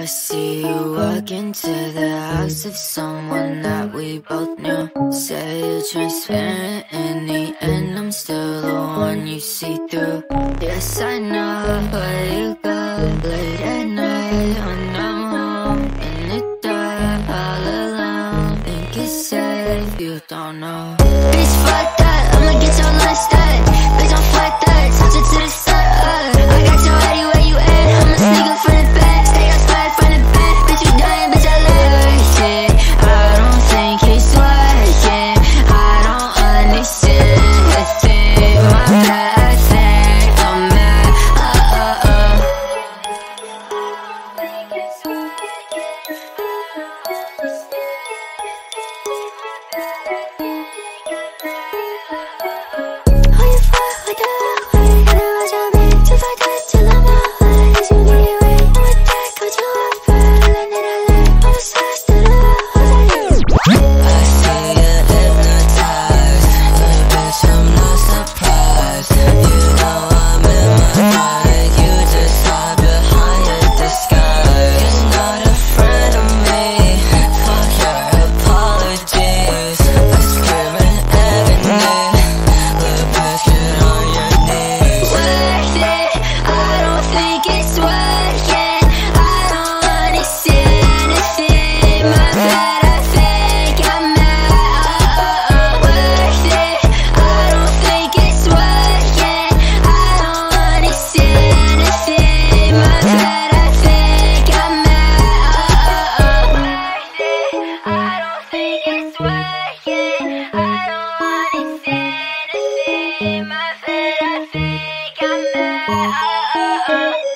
I see you walk into the house of someone that we both knew. Say you're transparent in the end, I'm still the one you see through. Yes, I know but you go late at night when I'm home in the dark all alone. Think it's safe, you don't know. oh, oh, oh.